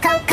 Come.